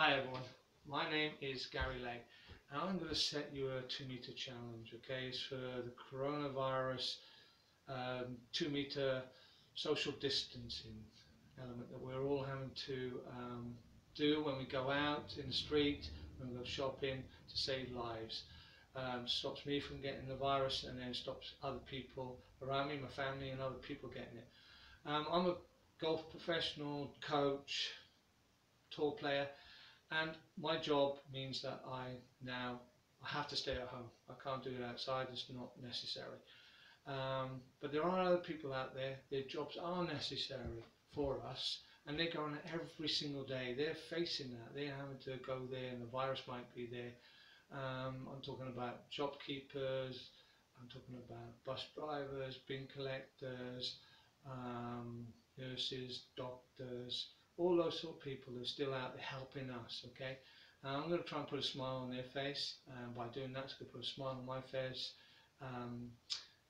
Hi everyone, my name is Gary Ley and I'm going to set you a two meter challenge, okay? It's for the coronavirus um, two meter social distancing element that we're all having to um, do when we go out in the street, when we go shopping to save lives. Um, stops me from getting the virus and then stops other people around me, my family and other people getting it. Um, I'm a golf professional, coach, tour player and my job means that I now I have to stay at home. I can't do it outside, it's not necessary. Um, but there are other people out there, their jobs are necessary for us and they're going every single day. They're facing that. They're having to go there and the virus might be there. Um, I'm talking about shopkeepers, I'm talking about bus drivers, bin collectors, um, nurses, doctors, all those sort of people who are still out there helping us, okay? And I'm going to try and put a smile on their face, and by doing that, it's going to put a smile on my face, um,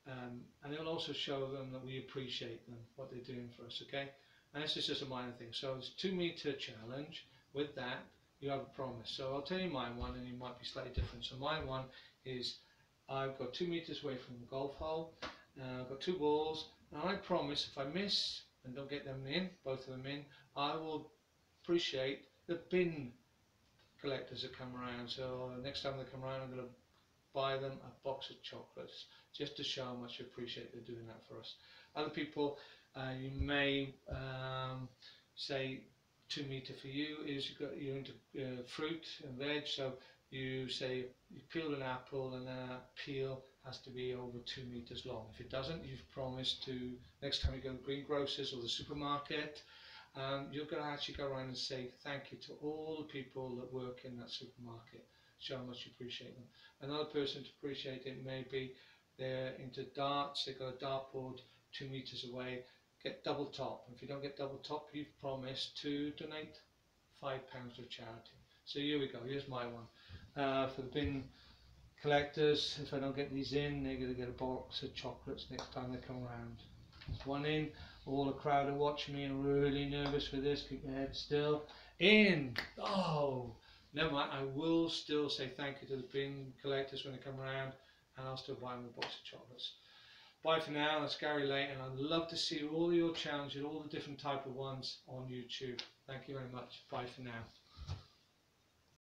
um, and it'll also show them that we appreciate them, what they're doing for us, okay? And this is just a minor thing. So it's two meter challenge. With that, you have a promise. So I'll tell you my one, and it might be slightly different. So my one is I've got two meters away from the golf hole. Uh, I've got two balls, and I promise if I miss and don't get them in, both of them in, I will appreciate the bin collectors that come around. So next time they come around, I'm going to buy them a box of chocolates just to show how much I appreciate they're doing that for us. Other people, uh, you may um, say two meter for you is you've got, you're into uh, fruit and veg, so you say you peel an apple and that peel has to be over two meters long. If it doesn't, you've promised to, next time you go to greengrocers or the supermarket, um, you're going to actually go around and say thank you to all the people that work in that supermarket. Show how much you appreciate them. Another person to appreciate it may be they're into darts, they've got a dartboard two meters away, get double top. If you don't get double top, you've promised to donate five pounds to charity. So here we go, here's my one. Uh, for the bin collectors, if I don't get these in, they're going to get a box of chocolates next time they come around. There's one in, all the crowd are watching me and really nervous for this, keep your head still. In! Oh! Never mind, I will still say thank you to the bin collectors when they come around and I'll still buy them a box of chocolates. Bye for now, that's Gary Ley and I'd love to see all your challenges, all the different type of ones on YouTube. Thank you very much. Bye for now.